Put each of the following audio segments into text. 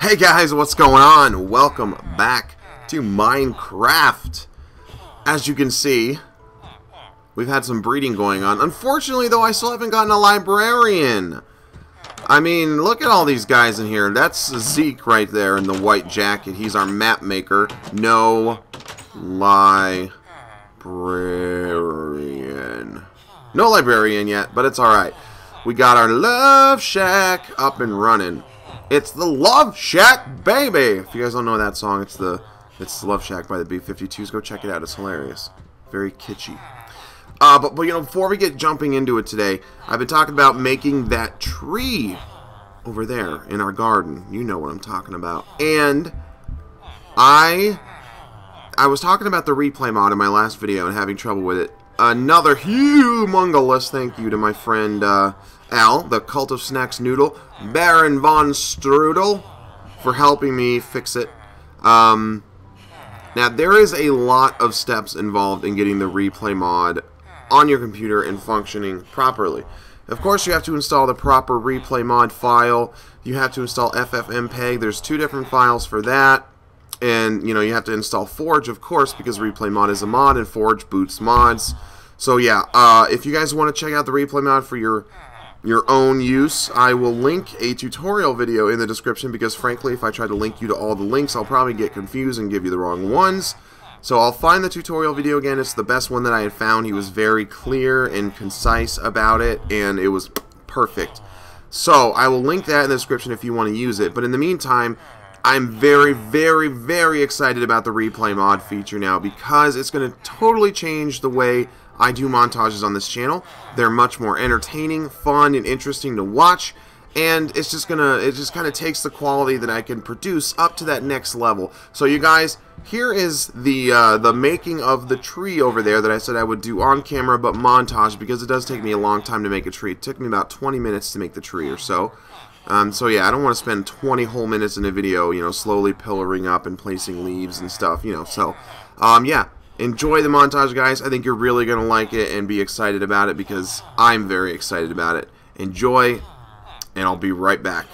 Hey guys, what's going on? Welcome back to Minecraft. As you can see, we've had some breeding going on. Unfortunately, though, I still haven't gotten a librarian. I mean, look at all these guys in here. That's Zeke right there in the white jacket. He's our map maker. No librarian. No librarian yet, but it's alright. We got our Love Shack up and running. It's the Love Shack, baby! If you guys don't know that song, it's the it's Love Shack by the B-52s. Go check it out. It's hilarious. Very kitschy. Uh, but, but, you know, before we get jumping into it today, I've been talking about making that tree over there in our garden. You know what I'm talking about. And I I was talking about the replay mod in my last video and having trouble with it. Another humongous thank you to my friend uh, Al, the Cult of Snacks Noodle, Baron Von Strudel, for helping me fix it. Um, now, there is a lot of steps involved in getting the replay mod on your computer and functioning properly. Of course, you have to install the proper replay mod file. You have to install FFmpeg. There's two different files for that. And, you know, you have to install Forge, of course, because replay mod is a mod and Forge boots mods. So yeah, uh, if you guys want to check out the replay mod for your your own use, I will link a tutorial video in the description because frankly, if I try to link you to all the links, I'll probably get confused and give you the wrong ones. So I'll find the tutorial video again. It's the best one that I had found. He was very clear and concise about it, and it was perfect. So I will link that in the description if you want to use it. But in the meantime, I'm very, very, very excited about the replay mod feature now because it's going to totally change the way I do montages on this channel. They're much more entertaining, fun, and interesting to watch. And it's just gonna, it just kind of takes the quality that I can produce up to that next level. So you guys, here is the uh, the making of the tree over there that I said I would do on camera, but montage because it does take me a long time to make a tree. It took me about 20 minutes to make the tree or so. Um, so yeah, I don't want to spend 20 whole minutes in a video, you know, slowly pillaring up and placing leaves and stuff, you know. So, um, yeah, enjoy the montage, guys. I think you're really going to like it and be excited about it because I'm very excited about it. Enjoy, and I'll be right back.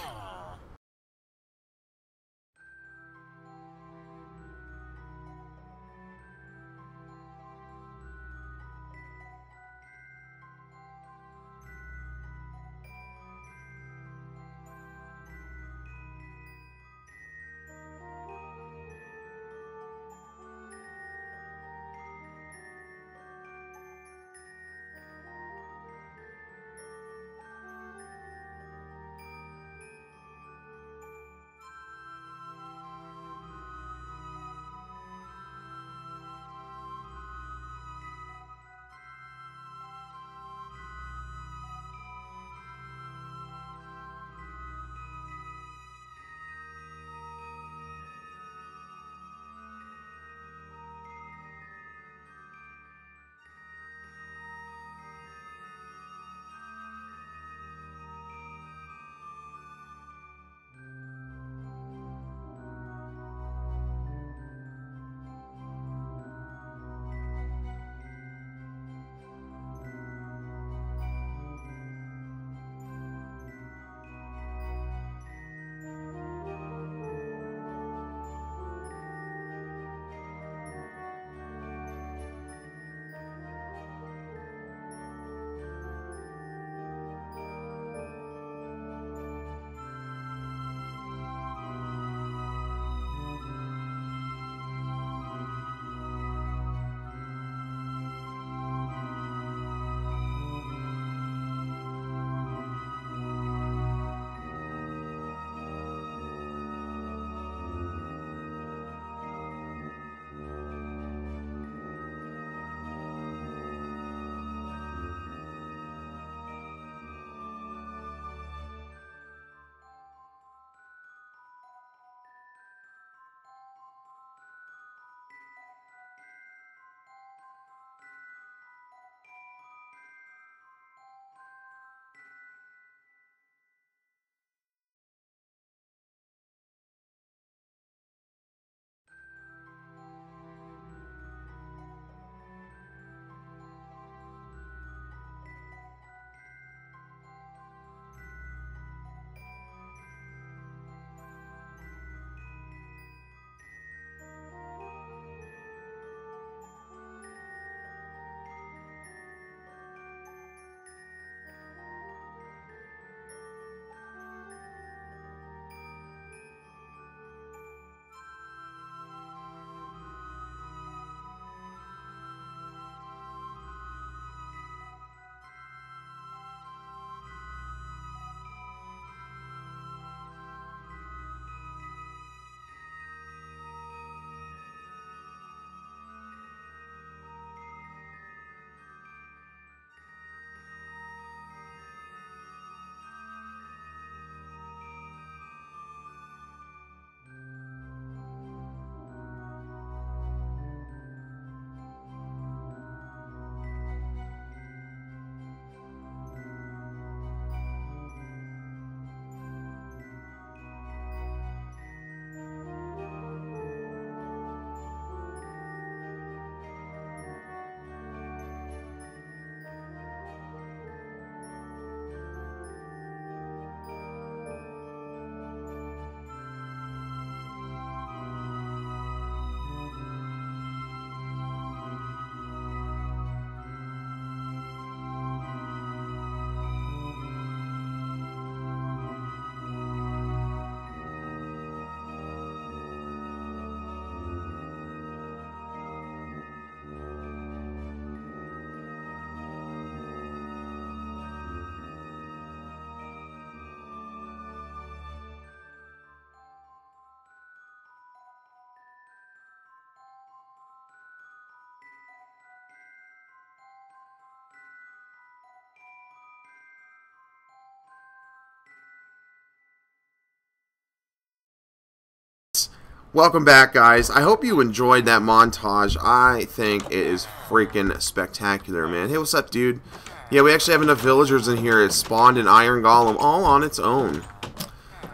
Welcome back, guys. I hope you enjoyed that montage. I think it is freaking spectacular, man. Hey, what's up, dude? Yeah, we actually have enough villagers in here. It spawned an Iron Golem all on its own.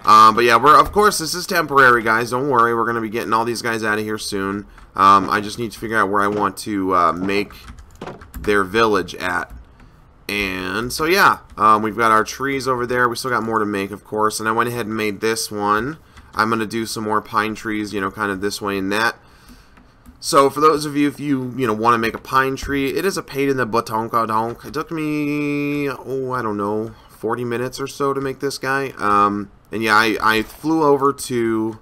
Um, but yeah, we're of course this is temporary, guys. Don't worry, we're gonna be getting all these guys out of here soon. Um, I just need to figure out where I want to uh, make their village at. And so yeah, um, we've got our trees over there. We still got more to make, of course. And I went ahead and made this one. I'm gonna do some more pine trees, you know, kind of this way and that. So for those of you, if you you know want to make a pine tree, it is a pain in the buttonka donk. It took me oh I don't know 40 minutes or so to make this guy. Um, and yeah, I, I flew over to,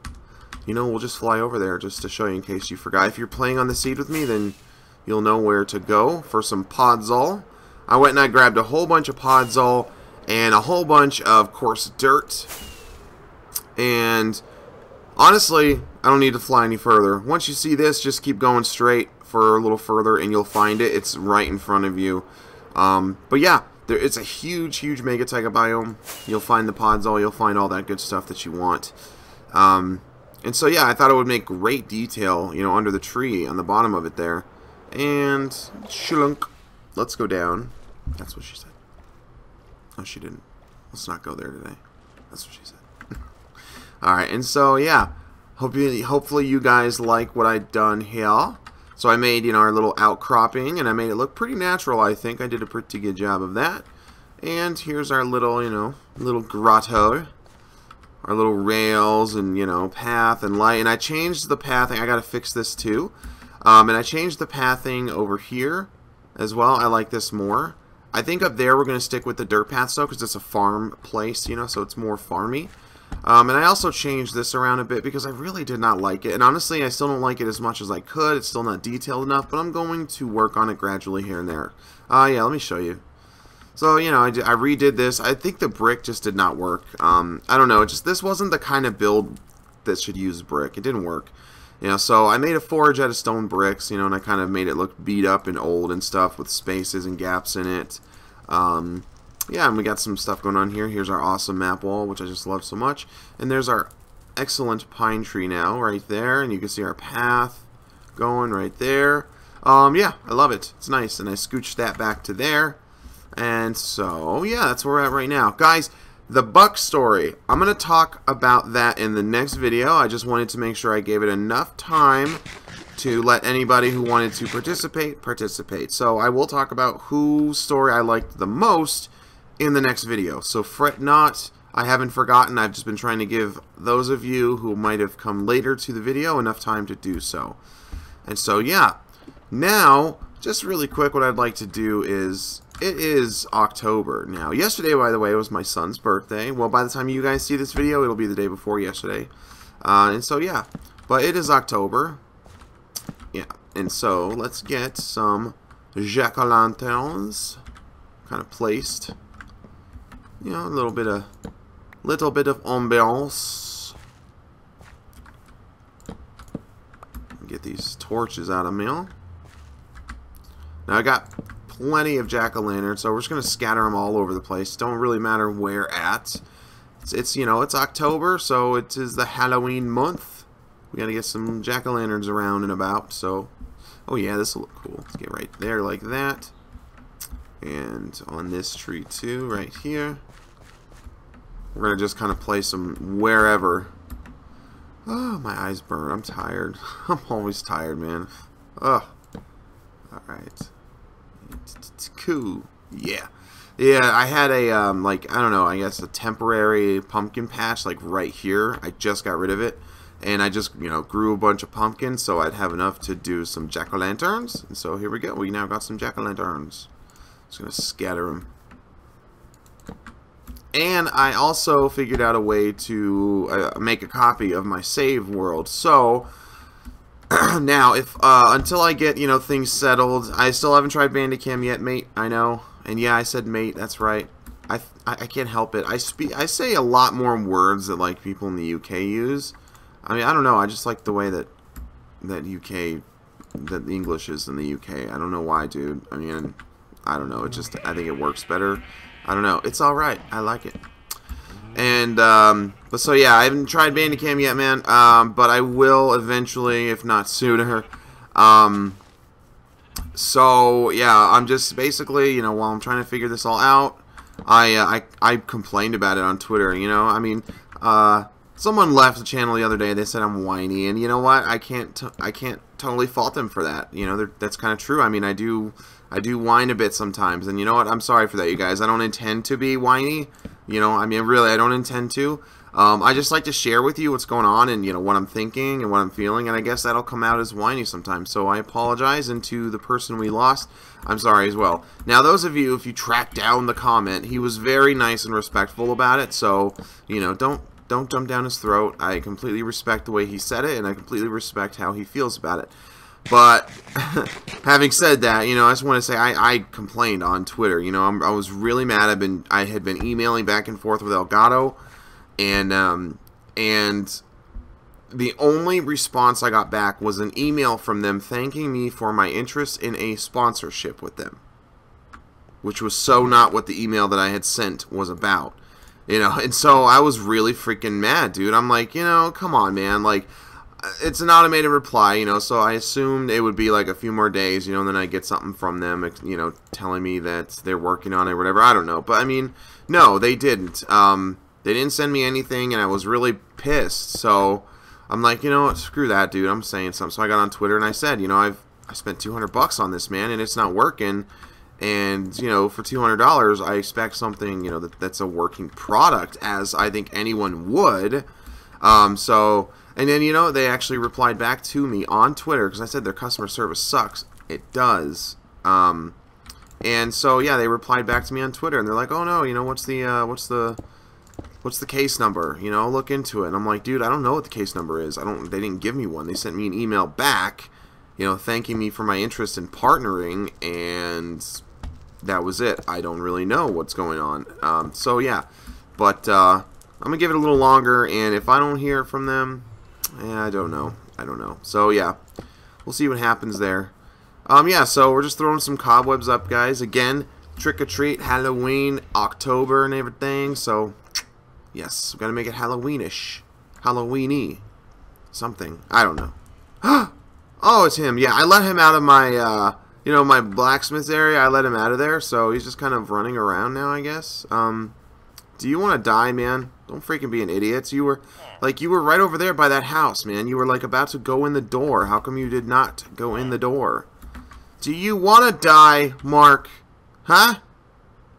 you know, we'll just fly over there just to show you in case you forgot. If you're playing on the seed with me, then you'll know where to go for some podzol. I went and I grabbed a whole bunch of podzol and a whole bunch of coarse dirt. And honestly, I don't need to fly any further. Once you see this, just keep going straight for a little further and you'll find it. It's right in front of you. Um, but yeah, there, it's a huge, huge Mega Taiga biome. You'll find the podzol. you'll find all that good stuff that you want. Um, and so, yeah, I thought it would make great detail, you know, under the tree on the bottom of it there. And, shulunk. Let's go down. That's what she said. Oh, she didn't. Let's not go there today. That's what she said. Alright, and so, yeah. Hope you, hopefully you guys like what I've done here. So I made, you know, our little outcropping, and I made it look pretty natural, I think. I did a pretty good job of that. And here's our little, you know, little grotto. Our little rails and, you know, path and light. And I changed the pathing. I got to fix this, too. Um, and I changed the pathing over here as well. I like this more. I think up there we're to stick with the dirt paths, though, because it's a farm place, you know, so it's more farmy. Um, and I also changed this around a bit because I really did not like it. And honestly, I still don't like it as much as I could. It's still not detailed enough, but I'm going to work on it gradually here and there. Uh, yeah, let me show you. So, you know, I, I redid this. I think the brick just did not work. Um, I don't know. just This wasn't the kind of build that should use brick. It didn't work. You know, so I made a forge out of stone bricks, you know, and I kind of made it look beat up and old and stuff with spaces and gaps in it. Um, yeah, and we got some stuff going on here. Here's our awesome map wall, which I just love so much. And there's our excellent pine tree now, right there. And you can see our path going right there. Um, yeah, I love it. It's nice. And I scooched that back to there. And so, yeah, that's where we're at right now. Guys, the Buck story. I'm going to talk about that in the next video. I just wanted to make sure I gave it enough time to let anybody who wanted to participate, participate. So I will talk about whose story I liked the most in the next video. So fret not, I haven't forgotten. I've just been trying to give those of you who might have come later to the video enough time to do so. And so, yeah. Now, just really quick, what I'd like to do is, it is October now. Yesterday, by the way, was my son's birthday. Well, by the time you guys see this video, it'll be the day before yesterday. Uh, and so, yeah. But it is October. Yeah. And so, let's get some jack-o'-lanterns kind of placed you know, a little bit of little bit of ambiance. Get these torches out of me. Now I got plenty of jack-o'-lanterns, so we're just gonna scatter them all over the place. Don't really matter where at. It's, it's you know it's October, so it is the Halloween month. We gotta get some jack-o'-lanterns around and about. So, oh yeah, this will look cool. Let's get right there like that and on this tree too right here we're gonna just kind of place them wherever. Oh my eyes burn. I'm tired. I'm always tired man. Oh alright. Cool. Yeah. Yeah I had a um, like I don't know I guess a temporary pumpkin patch like right here. I just got rid of it. And I just you know grew a bunch of pumpkins so I'd have enough to do some jack-o'-lanterns. And so here we go. We now got some jack-o'-lanterns. Just gonna scatter them. And I also figured out a way to uh, make a copy of my save world. So now, if uh, until I get you know things settled, I still haven't tried Bandicam yet, mate. I know, and yeah, I said mate. That's right. I I can't help it. I speak. I say a lot more words that like people in the UK use. I mean, I don't know. I just like the way that that UK that the English is in the UK. I don't know why, dude. I mean. I don't know. It just I think it works better. I don't know. It's all right. I like it. And um, but so yeah, I haven't tried Bandicam yet, man. Um, but I will eventually, if not sooner. Um, so yeah, I'm just basically, you know, while I'm trying to figure this all out, I uh, I I complained about it on Twitter. You know, I mean, uh, someone left the channel the other day. They said I'm whiny, and you know what? I can't I can't totally fault them for that. You know, that's kind of true. I mean, I do I do whine a bit sometimes, and you know what? I'm sorry for that, you guys. I don't intend to be whiny. You know, I mean, really, I don't intend to. Um, I just like to share with you what's going on and you know what I'm thinking and what I'm feeling, and I guess that'll come out as whiny sometimes. So I apologize, and to the person we lost, I'm sorry as well. Now, those of you, if you track down the comment, he was very nice and respectful about it. So you know, don't don't jump down his throat. I completely respect the way he said it, and I completely respect how he feels about it. But having said that, you know, I just want to say I, I complained on Twitter. You know, I'm, i was really mad. I've been I had been emailing back and forth with Elgato, and um, and the only response I got back was an email from them thanking me for my interest in a sponsorship with them, which was so not what the email that I had sent was about. You know, and so I was really freaking mad, dude. I'm like, you know, come on, man. Like, it's an automated reply, you know, so I assumed it would be like a few more days, you know, and then I get something from them, you know, telling me that they're working on it or whatever. I don't know. But, I mean, no, they didn't. Um, they didn't send me anything, and I was really pissed. So, I'm like, you know what, screw that, dude. I'm saying something. So I got on Twitter and I said, you know, I've I spent 200 bucks on this, man, and it's not working and you know for $200 i expect something you know that, that's a working product as i think anyone would um, so and then you know they actually replied back to me on twitter because i said their customer service sucks. It does. Um, and so yeah they replied back to me on twitter and they're like oh no you know what's the uh, what's the what's the case number? You know look into it. And i'm like dude i don't know what the case number is. I don't they didn't give me one. They sent me an email back you know thanking me for my interest in partnering and that was it. I don't really know what's going on. Um, so yeah, but uh, I'm gonna give it a little longer, and if I don't hear from them, I don't know. I don't know. So yeah, we'll see what happens there. Um, yeah, so we're just throwing some cobwebs up, guys. Again, trick or treat, Halloween, October, and everything. So yes, we gotta make it Halloweenish, Halloweeny, something. I don't know. oh, it's him. Yeah, I let him out of my. Uh, you know, my blacksmith's area, I let him out of there, so he's just kind of running around now, I guess. Um, do you want to die, man? Don't freaking be an idiot. You were, like, you were right over there by that house, man. You were, like, about to go in the door. How come you did not go in the door? Do you want to die, Mark? Huh?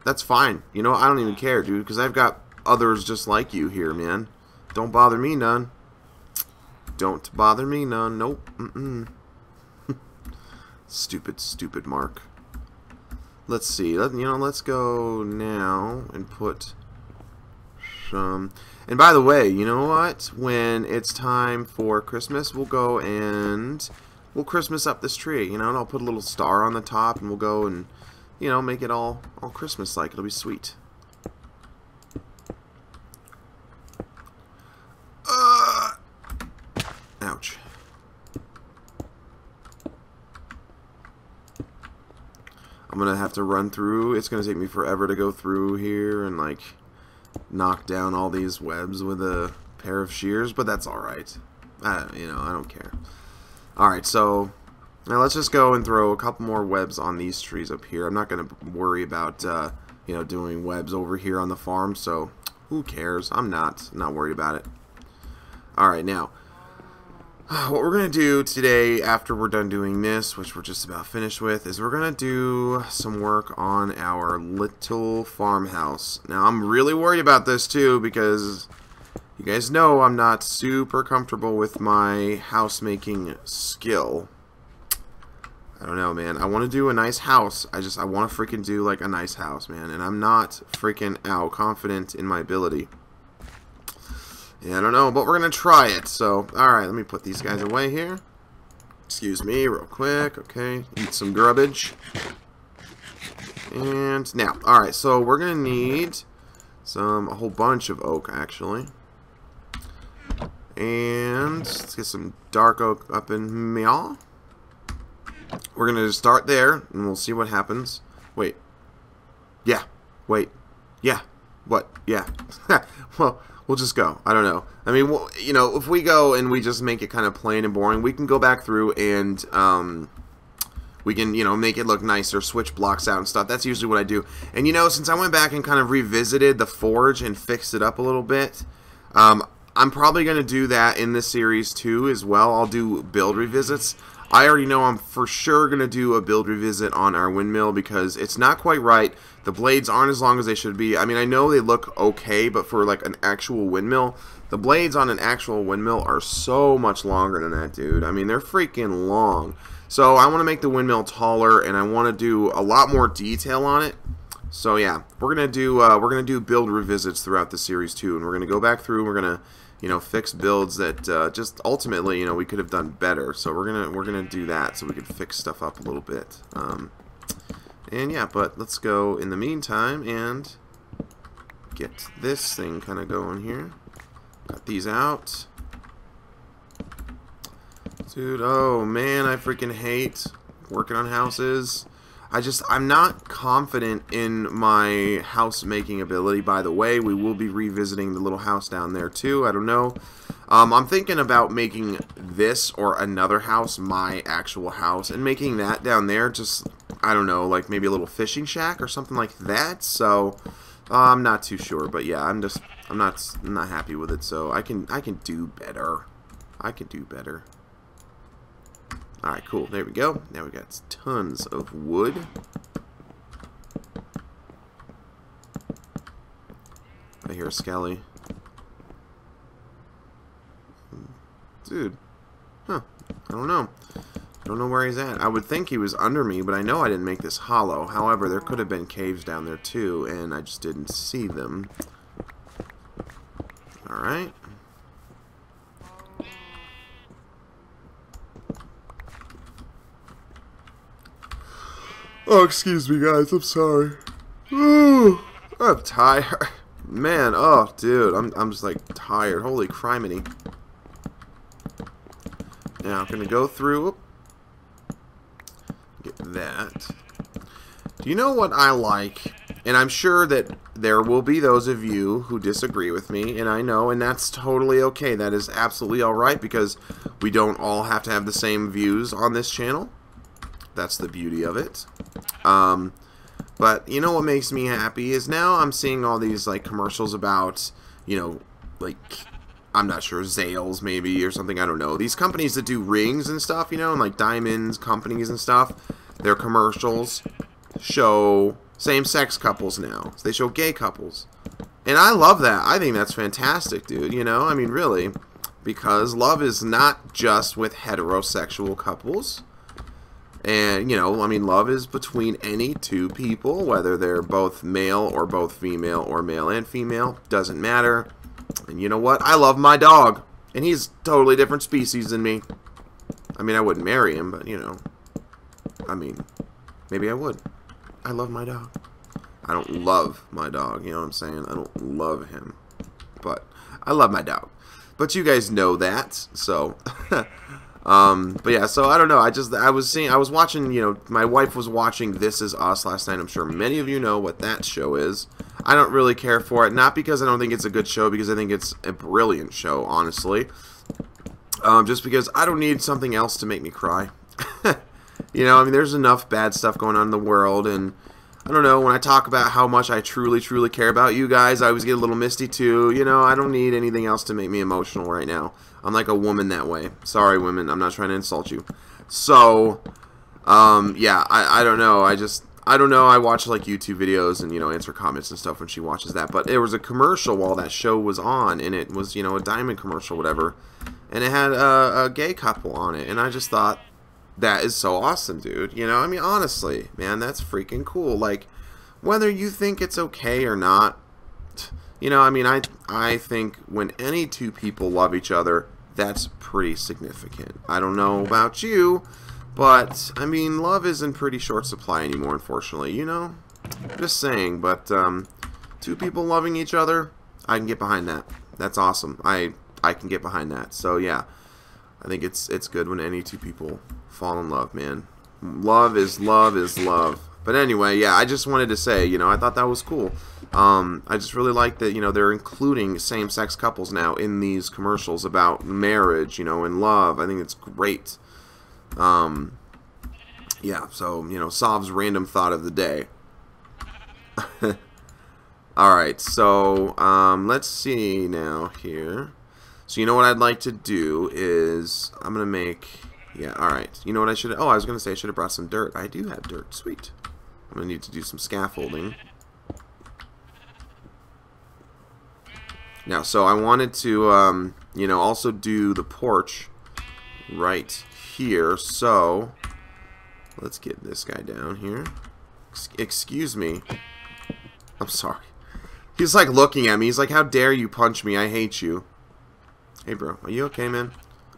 That's fine. You know, I don't even care, dude, because I've got others just like you here, man. Don't bother me none. Don't bother me none. Nope. Mm-mm. Stupid, stupid mark. Let's see. Let, you know, let's go now and put some... And by the way, you know what? When it's time for Christmas, we'll go and we'll Christmas up this tree, you know, and I'll put a little star on the top and we'll go and, you know, make it all, all Christmas-like. It'll be sweet. Uh, ouch. I'm gonna have to run through. It's gonna take me forever to go through here and like knock down all these webs with a pair of shears, but that's alright. you know, I don't care. Alright, so now let's just go and throw a couple more webs on these trees up here. I'm not gonna worry about uh, you know doing webs over here on the farm, so who cares? I'm not not worried about it. Alright, now what we're going to do today after we're done doing this, which we're just about finished with, is we're going to do some work on our little farmhouse. Now, I'm really worried about this too because you guys know I'm not super comfortable with my house making skill. I don't know, man. I want to do a nice house. I just, I want to freaking do like a nice house, man. And I'm not freaking out confident in my ability. Yeah, I don't know, but we're going to try it. So, alright, let me put these guys away here. Excuse me, real quick. Okay, eat some garbage. And now, alright, so we're going to need some, a whole bunch of oak, actually. And let's get some dark oak up in meow. We're going to start there, and we'll see what happens. Wait. Yeah. Wait. Yeah. What? Yeah. well, we'll just go. I don't know. I mean, you know, if we go and we just make it kind of plain and boring, we can go back through and um, we can, you know, make it look nicer, switch blocks out and stuff. That's usually what I do. And, you know, since I went back and kind of revisited the Forge and fixed it up a little bit, um, I'm probably going to do that in this series too as well. I'll do build revisits. I already know I'm for sure going to do a build revisit on our windmill because it's not quite right. The blades aren't as long as they should be. I mean, I know they look okay, but for like an actual windmill, the blades on an actual windmill are so much longer than that, dude. I mean, they're freaking long. So I want to make the windmill taller, and I want to do a lot more detail on it. So yeah, we're gonna do uh, we're gonna do build revisits throughout the series too, and we're gonna go back through. We're gonna you know, fix builds that uh, just ultimately, you know, we could have done better. So we're gonna we're gonna do that so we can fix stuff up a little bit. Um, and yeah, but let's go in the meantime and get this thing kind of going here. Got these out. Dude, oh man, I freaking hate working on houses. I just, I'm not confident in my house making ability. By the way, we will be revisiting the little house down there too. I don't know. Um, I'm thinking about making this or another house my actual house and making that down there just, I don't know, like maybe a little fishing shack or something like that. So, uh, I'm not too sure, but yeah, I'm just, I'm not, I'm not happy with it. So I can, I can do better. I can do better. Alright, cool. There we go. Now we got tons of wood. I hear a Skelly. Dude. Huh. I don't know. Don't know where he's at. I would think he was under me, but I know I didn't make this hollow. However, there could have been caves down there too, and I just didn't see them. Alright. Oh, excuse me, guys. I'm sorry. Ooh, I'm tired. Man, oh, dude. I'm, I'm just, like, tired. Holy criminy. Now, I'm going to go through... Get that. Do you know what I like? And I'm sure that there will be those of you who disagree with me, and I know, and that's totally okay. That is absolutely alright, because we don't all have to have the same views on this channel. That's the beauty of it. Um, but you know what makes me happy is now I'm seeing all these like commercials about, you know, like I'm not sure Zales maybe or something. I don't know. These companies that do rings and stuff, you know, and like diamonds companies and stuff. Their commercials show same-sex couples now. They show gay couples. And I love that. I think that's fantastic, dude. You know, I mean, really. Because love is not just with heterosexual couples. And, you know, I mean, love is between any two people, whether they're both male or both female or male and female. Doesn't matter. And you know what? I love my dog. And he's totally different species than me. I mean, I wouldn't marry him, but, you know. I mean, maybe I would. I love my dog. I don't love my dog, you know what I'm saying? I don't love him. But I love my dog. But you guys know that, so... Um, but yeah, so I don't know. I just I was seeing I was watching. You know, my wife was watching This Is Us last night. I'm sure many of you know what that show is. I don't really care for it, not because I don't think it's a good show, because I think it's a brilliant show, honestly. Um, just because I don't need something else to make me cry. you know, I mean, there's enough bad stuff going on in the world, and I don't know, when I talk about how much I truly, truly care about you guys, I always get a little misty too. You know, I don't need anything else to make me emotional right now. I'm like a woman that way. Sorry, women, I'm not trying to insult you. So, um, yeah, I, I don't know. I just, I don't know. I watch like YouTube videos and, you know, answer comments and stuff when she watches that. But there was a commercial while that show was on, and it was, you know, a diamond commercial, whatever. And it had a, a gay couple on it. And I just thought, that is so awesome, dude. You know, I mean, honestly, man, that's freaking cool. Like, whether you think it's okay or not, you know, I mean, I I think when any two people love each other, that's pretty significant. I don't know about you, but I mean, love is in pretty short supply anymore, unfortunately. You know, just saying. But um, two people loving each other, I can get behind that. That's awesome. I I can get behind that. So yeah, I think it's it's good when any two people fall in love, man. Love is love is love. But anyway, yeah, I just wanted to say, you know, I thought that was cool. Um, I just really like that, you know, they're including same-sex couples now in these commercials about marriage, you know, and love. I think it's great. Um, yeah, so, you know, Sov's random thought of the day. Alright, so, um, let's see now here. So, you know what I'd like to do is, I'm going to make, yeah, alright. You know what I should, oh, I was going to say I should have brought some dirt. I do have dirt, sweet. I'm going to need to do some scaffolding. Now, so I wanted to, um, you know, also do the porch right here. So, let's get this guy down here. excuse me. I'm sorry. He's like looking at me. He's like, how dare you punch me? I hate you. Hey, bro. Are you okay, man?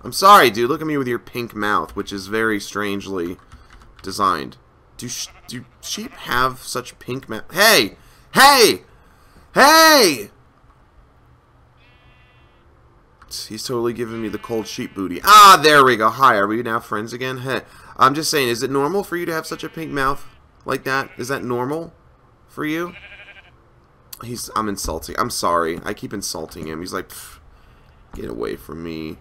I'm sorry, dude. Look at me with your pink mouth, which is very strangely designed. Do, do sheep have such pink mouth? Hey! Hey! Hey! He's totally giving me the cold sheep booty. Ah, there we go. Hi, are we now friends again? Hey, I'm just saying, is it normal for you to have such a pink mouth like that? Is that normal for you? He's, I'm insulting. I'm sorry. I keep insulting him. He's like, get away from me.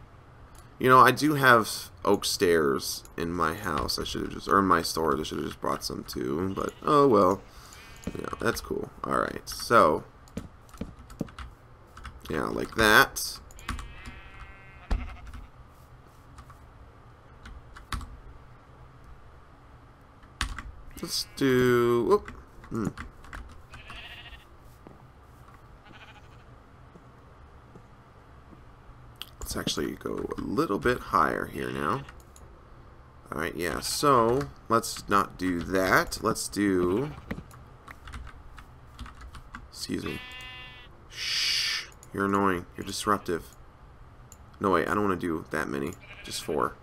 You know, I do have oak stairs in my house. I should have just, or in my storage, I should have just brought some too. But, oh well. Yeah, that's cool. Alright, so. Yeah, like that. Let's do... Whoop. Hmm. Let's actually go a little bit higher here now. Alright, yeah, so let's not do that. Let's do... Excuse me. Shh. You're annoying. You're disruptive. No, wait, I don't want to do that many. Just four.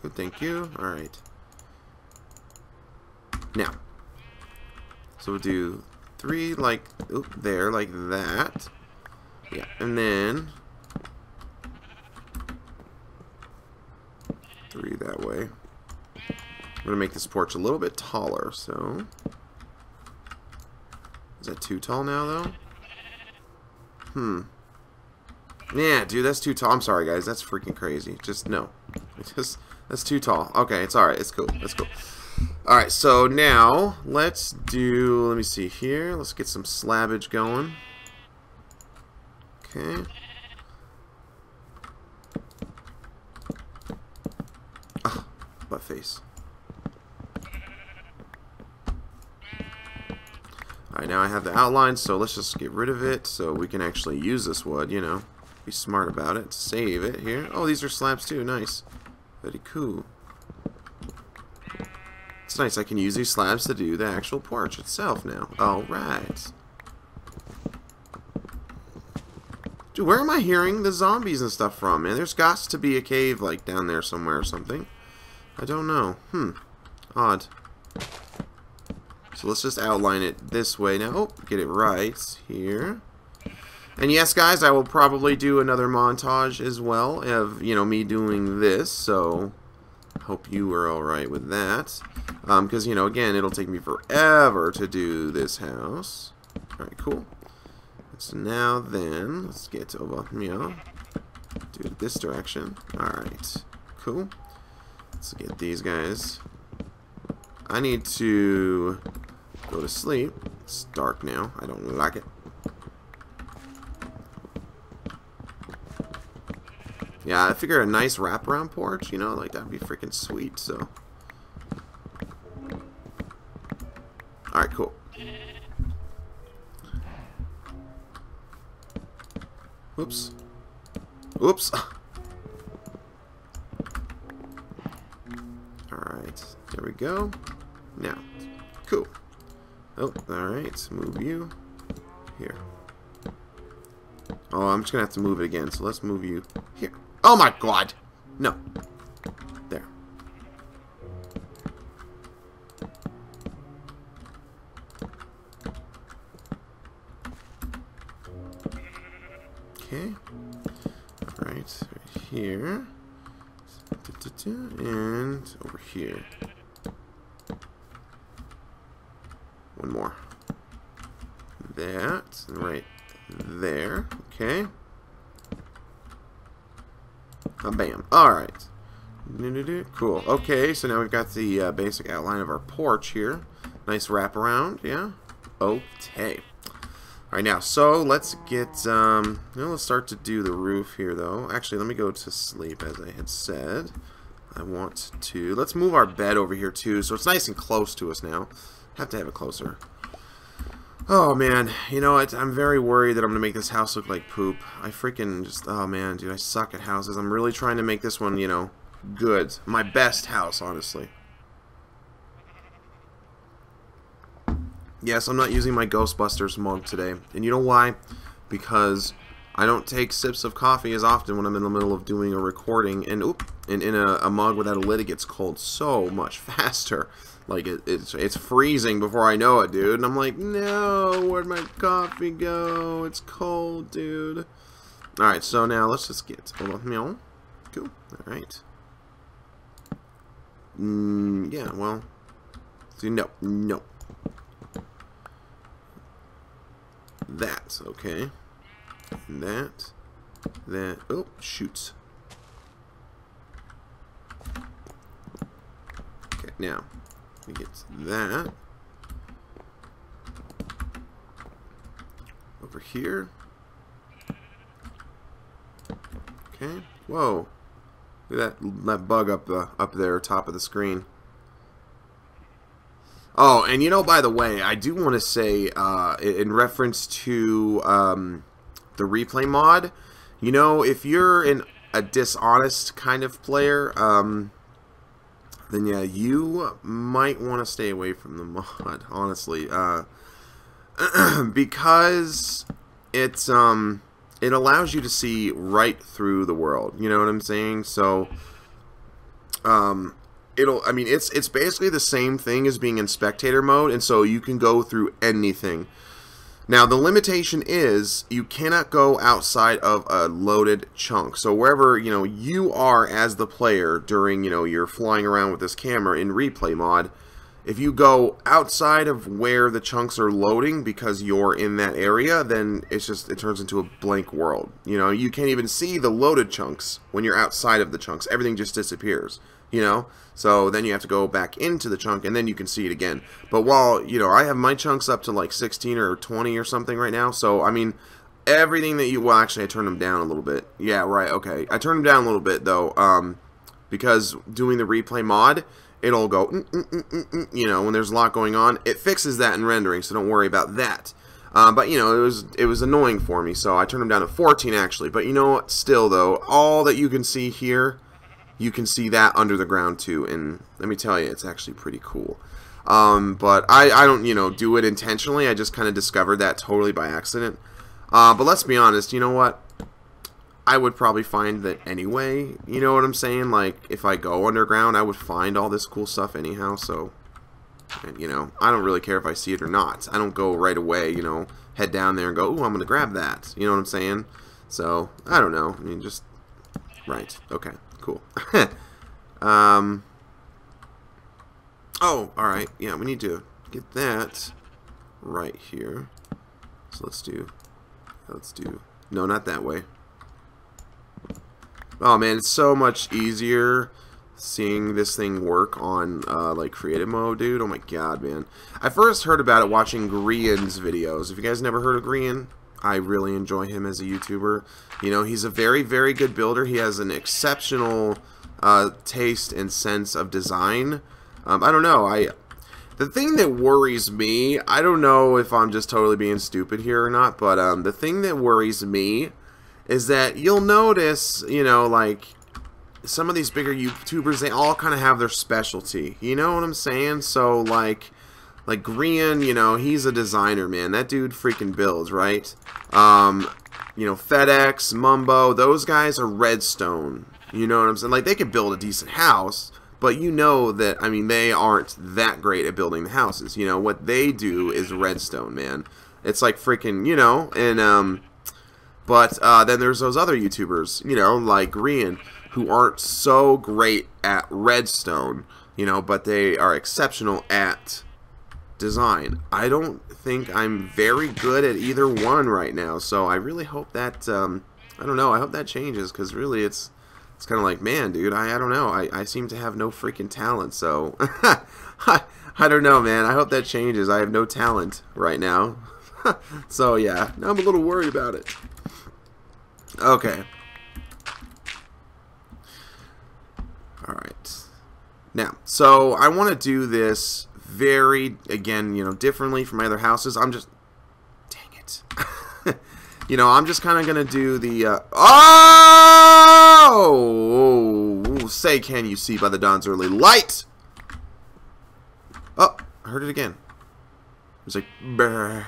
Good, thank you. Alright. Now, so we'll do three like oop, there, like that. Yeah, and then three that way. I'm going to make this porch a little bit taller, so... Is that too tall now, though? Hmm. Yeah, dude, that's too tall. I'm sorry, guys. That's freaking crazy. Just, no. Just, that's too tall. Okay, it's alright. It's cool. That's cool. Alright, so now let's do, let me see here. Let's get some slabbage going. Okay. Oh, butt face. Now I have the outline, so let's just get rid of it so we can actually use this wood, you know. Be smart about it. Save it here. Oh, these are slabs too. Nice. Very cool. It's nice, I can use these slabs to do the actual porch itself now. Alright. Dude, where am I hearing the zombies and stuff from, man? There's got to be a cave, like, down there somewhere or something. I don't know. Hmm. Odd. So let's just outline it this way now. Oh, get it right here. And yes, guys, I will probably do another montage as well of, you know, me doing this, so hope you were alright with that. Because, um, you know, again, it'll take me forever to do this house. Alright, cool. So now then, let's get over here. Do it this direction. Alright, cool. Let's get these guys. I need to go to sleep. It's dark now. I don't like it. Yeah, I figure a nice wraparound porch, you know, like that'd be freaking sweet, so. Alright, cool. Oops. Oops. Alright, there we go. Now, cool. Oh, alright, move you here. Oh, I'm just gonna have to move it again, so let's move you here. Oh my god! No. There. Okay. Alright, right here. And over here. One more. That, right there. Okay. Oh, bam. Alright. Cool. Okay, so now we've got the uh, basic outline of our porch here. Nice wraparound, yeah? Okay. Alright, now, so let's get, um, know, let's start to do the roof here, though. Actually, let me go to sleep, as I had said. I want to, let's move our bed over here, too, so it's nice and close to us now. Have to have it closer. Oh, man. You know what? I'm very worried that I'm going to make this house look like poop. I freaking just... Oh, man, dude. I suck at houses. I'm really trying to make this one, you know, good. My best house, honestly. Yes, I'm not using my Ghostbusters mug today. And you know why? Because I don't take sips of coffee as often when I'm in the middle of doing a recording. And, oop, and in a, a mug without a lid, it gets cold so much faster. Like, it, it's, it's freezing before I know it, dude. And I'm like, no, where'd my coffee go? It's cold, dude. Alright, so now let's just get, hold on, meow. Cool, alright. Mm, yeah, well, see, no, no. That, okay. That, that, oh, shoots. Okay, now, we get that. Over here. Okay. Whoa. Look at that, that bug up the up there, top of the screen. Oh, and you know, by the way, I do want to say, uh, in reference to um, the replay mod, you know, if you're in a dishonest kind of player, um, then yeah, you might want to stay away from the mod, honestly. Uh, because it's, um, it allows you to see right through the world. You know what I'm saying? So, um, it'll, I mean, it's, it's basically the same thing as being in spectator mode, and so you can go through anything. Now, the limitation is you cannot go outside of a loaded chunk. So wherever, you know, you are as the player during, you know, you're flying around with this camera in replay mod, if you go outside of where the chunks are loading because you're in that area, then it's just, it turns into a blank world. You know, you can't even see the loaded chunks when you're outside of the chunks. Everything just disappears you know so then you have to go back into the chunk and then you can see it again but while you know I have my chunks up to like 16 or 20 or something right now so I mean everything that you well actually I turned them down a little bit yeah right okay I turned them down a little bit though um because doing the replay mod it'll go mm, mm, mm, mm, mm you know when there's a lot going on it fixes that in rendering so don't worry about that. Uh, but you know it was it was annoying for me so I turned them down to 14 actually. But you know what? Still though all that you can see here you can see that under the ground too and let me tell you it's actually pretty cool. Um, but I, I don't you know do it intentionally. I just kind of discovered that totally by accident. Uh, but let's be honest you know what I would probably find that anyway you know what I'm saying like if I go underground I would find all this cool stuff anyhow so and, you know I don't really care if I see it or not I don't go right away you know head down there and go oh I'm gonna grab that you know what I'm saying so I don't know I mean just right okay Cool. um. Oh, alright. Yeah, we need to get that right here. So let's do... Let's do... No, not that way. Oh, man, it's so much easier seeing this thing work on, uh, like, creative mode, dude. Oh, my God, man. I first heard about it watching Grian's videos. If you guys never heard of Grian, I really enjoy him as a YouTuber. You know, he's a very, very good builder. He has an exceptional uh, taste and sense of design. Um, I don't know. I the thing that worries me, I don't know if I'm just totally being stupid here or not, but um, the thing that worries me is that you'll notice, you know, like some of these bigger YouTubers, they all kind of have their specialty. You know what I'm saying? So like like Grian, you know, he's a designer, man. That dude freaking builds, right? Um, you know, FedEx, Mumbo, those guys are redstone. You know what I'm saying? Like they could build a decent house, but you know that I mean they aren't that great at building the houses. You know what they do is redstone, man. It's like freaking, you know, and um, but uh, then there's those other YouTubers, you know, like Grian, who aren't so great at redstone, you know, but they are exceptional at design. I don't think I'm very good at either one right now, so I really hope that, um, I don't know, I hope that changes, because really it's, it's kind of like, man, dude, I, I don't know, I, I seem to have no freaking talent, so, I, I don't know, man, I hope that changes, I have no talent right now, so yeah, now I'm a little worried about it. Okay. Alright. Now, so I want to do this very, again, you know, differently from my other houses. I'm just... Dang it. you know, I'm just kind of going to do the... Uh, oh! Say, can you see by the dawn's early light? Oh, I heard it again. It was like, brr.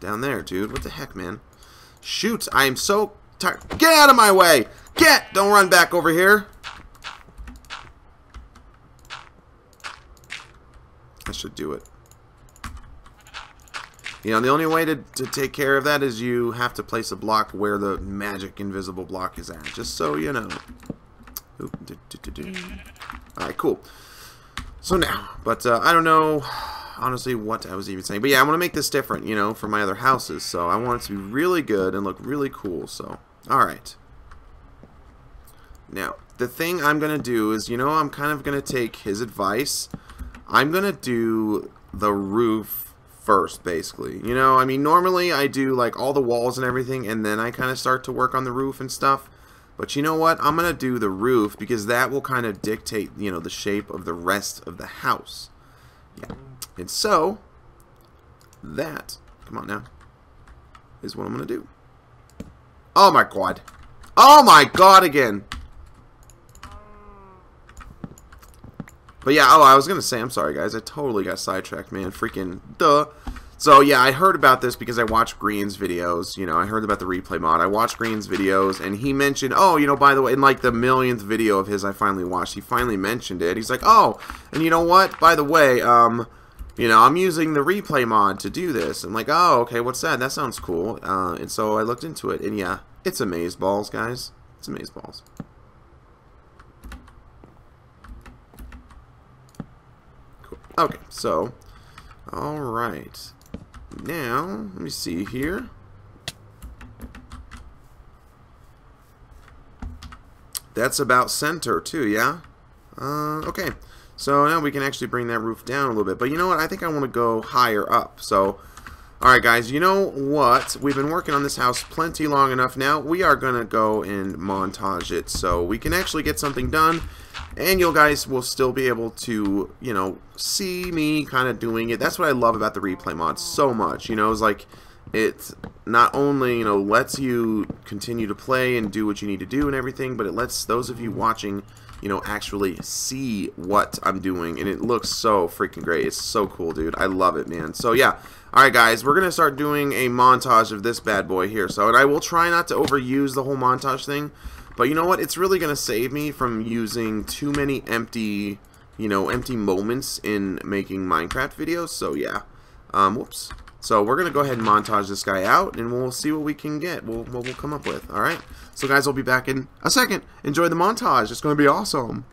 Down there, dude. What the heck, man? Shoot, I am so tired. Get out of my way! Get! Don't run back over here. I should do it. You know, the only way to, to take care of that is you have to place a block where the magic invisible block is at. Just so you know. Alright, cool. So now, but uh, I don't know honestly what I was even saying. But yeah, I want to make this different, you know, from my other houses. So I want it to be really good and look really cool. So, alright. Now, the thing I'm going to do is, you know, I'm kind of going to take his advice I'm going to do the roof first, basically. You know, I mean, normally I do, like, all the walls and everything, and then I kind of start to work on the roof and stuff. But you know what? I'm going to do the roof because that will kind of dictate, you know, the shape of the rest of the house. Yeah. And so, that, come on now, is what I'm going to do. Oh my god. Oh my god again. But yeah, oh, I was going to say, I'm sorry, guys. I totally got sidetracked, man. Freaking duh. So yeah, I heard about this because I watched Grian's videos. You know, I heard about the replay mod. I watched Grian's videos, and he mentioned, oh, you know, by the way, in like the millionth video of his I finally watched, he finally mentioned it. He's like, oh, and you know what? By the way, um, you know, I'm using the replay mod to do this. I'm like, oh, okay, what's that? That sounds cool. Uh, and so I looked into it, and yeah, it's Amazeballs, guys. It's Amazeballs. Okay, so, alright. Now, let me see here. That's about center too, yeah? Uh, okay. So now we can actually bring that roof down a little bit. But you know what? I think I want to go higher up. So, alright guys, you know what? We've been working on this house plenty long enough now. We are going to go and montage it so we can actually get something done and you guys will still be able to, you know, see me kind of doing it. That's what I love about the replay mod so much. You know, it's like it not only, you know, lets you continue to play and do what you need to do and everything, but it lets those of you watching, you know, actually see what I'm doing. And it looks so freaking great. It's so cool, dude. I love it, man. So, yeah. Alright, guys. We're going to start doing a montage of this bad boy here. So, and I will try not to overuse the whole montage thing. But you know what? It's really going to save me from using too many empty, you know, empty moments in making Minecraft videos. So yeah. Um, whoops. So we're going to go ahead and montage this guy out, and we'll see what we can get, we'll, what we'll come up with, alright? So guys, we'll be back in a second. Enjoy the montage. It's going to be awesome.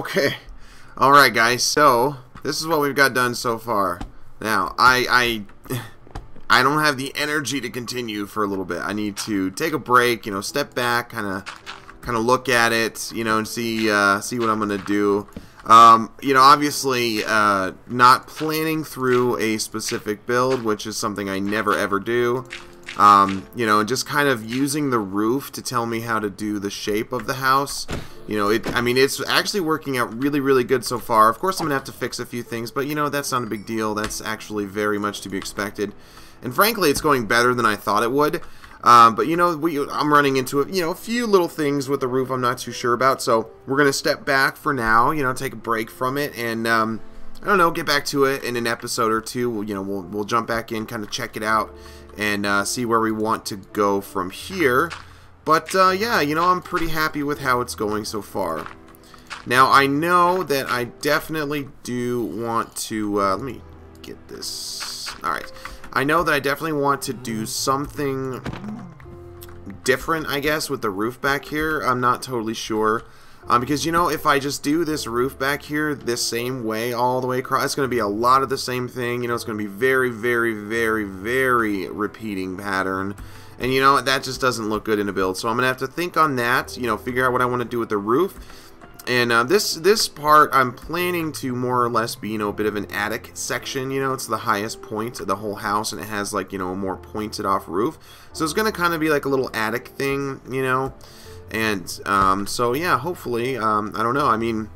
Okay. Alright guys, so this is what we've got done so far. Now, I, I, I don't have the energy to continue for a little bit. I need to take a break, you know, step back, kind of kind of look at it, you know, and see uh, see what I'm going to do. Um, you know, obviously, uh, not planning through a specific build, which is something I never ever do. Um, you know, and just kind of using the roof to tell me how to do the shape of the house. You know, it, I mean, it's actually working out really, really good so far. Of course, I'm going to have to fix a few things, but, you know, that's not a big deal. That's actually very much to be expected. And frankly, it's going better than I thought it would. Um, but you know, we, I'm running into a, you know a few little things with the roof I'm not too sure about, so we're gonna step back for now. You know, take a break from it, and um, I don't know, get back to it in an episode or two. We'll, you know, we'll we'll jump back in, kind of check it out, and uh, see where we want to go from here. But uh, yeah, you know, I'm pretty happy with how it's going so far. Now I know that I definitely do want to. Uh, let me get this. All right. I know that I definitely want to do something different, I guess, with the roof back here. I'm not totally sure. Um, because, you know, if I just do this roof back here this same way all the way across, it's going to be a lot of the same thing. You know, it's going to be very, very, very, very repeating pattern. And, you know, that just doesn't look good in a build. So I'm going to have to think on that, you know, figure out what I want to do with the roof. And uh, this this part, I'm planning to more or less be, you know, a bit of an attic section. You know, it's the highest point of the whole house, and it has, like, you know, a more pointed off roof. So it's going to kind of be like a little attic thing, you know. And um, so, yeah, hopefully, um, I don't know. I mean,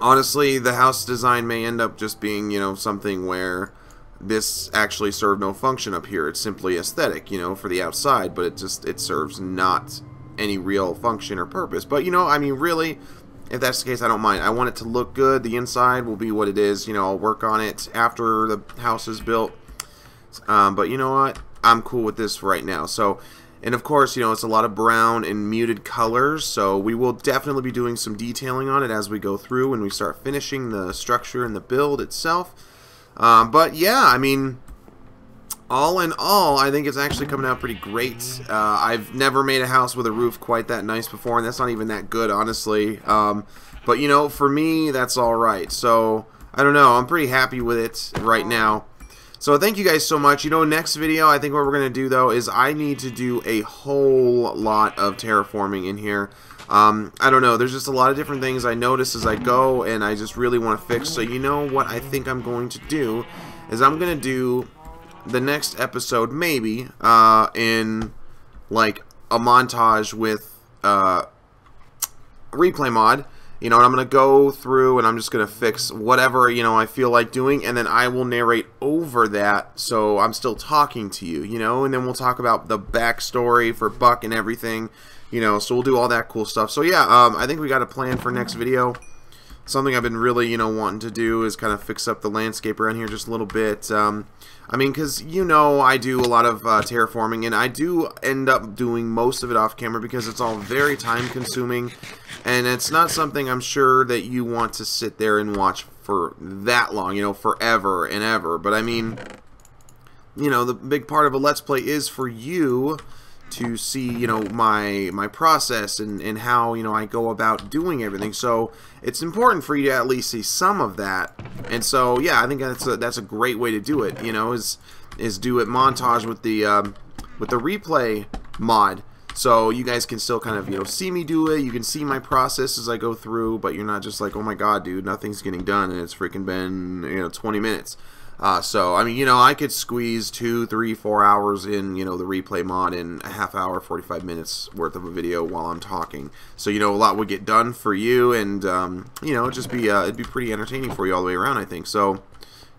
honestly, the house design may end up just being, you know, something where this actually served no function up here. It's simply aesthetic, you know, for the outside, but it just, it serves not any real function or purpose. But, you know, I mean, really if that's the case, I don't mind. I want it to look good. The inside will be what it is. You know, I'll work on it after the house is built. Um, but you know what? I'm cool with this right now. So, and of course, you know, it's a lot of brown and muted colors. So we will definitely be doing some detailing on it as we go through when we start finishing the structure and the build itself. Um, but yeah, I mean, all in all, I think it's actually coming out pretty great. Uh, I've never made a house with a roof quite that nice before, and that's not even that good, honestly. Um, but, you know, for me, that's all right. So, I don't know. I'm pretty happy with it right now. So, thank you guys so much. You know, next video, I think what we're going to do, though, is I need to do a whole lot of terraforming in here. Um, I don't know. There's just a lot of different things I notice as I go, and I just really want to fix. So, you know what I think I'm going to do is I'm going to do the next episode, maybe, uh, in like a montage with uh, replay mod. You know, and I'm going to go through and I'm just going to fix whatever, you know, I feel like doing, and then I will narrate over that, so I'm still talking to you, you know, and then we'll talk about the backstory for Buck and everything, you know, so we'll do all that cool stuff. So yeah, um, I think we got a plan for next video something I've been really, you know, wanting to do is kind of fix up the landscape around here just a little bit. Um, I mean, because, you know, I do a lot of uh, terraforming, and I do end up doing most of it off camera because it's all very time-consuming, and it's not something I'm sure that you want to sit there and watch for that long, you know, forever and ever. But, I mean, you know, the big part of a Let's Play is for you to see you know my my process and and how you know I go about doing everything. So it's important for you to at least see some of that. And so yeah I think that's a, that's a great way to do it you know is is do it montage with the um, with the replay mod. So you guys can still kind of you know see me do it. You can see my process as I go through but you're not just like oh my god dude nothing's getting done and it's freaking been you know 20 minutes uh, so, I mean, you know, I could squeeze two, three, four hours in, you know, the replay mod in a half hour, 45 minutes worth of a video while I'm talking. So, you know, a lot would get done for you and, um, you know, it'd just be, uh, it'd be pretty entertaining for you all the way around, I think. So,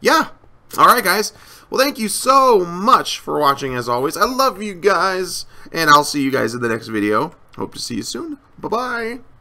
yeah. All right, guys. Well, thank you so much for watching, as always. I love you guys, and I'll see you guys in the next video. Hope to see you soon. Bye-bye.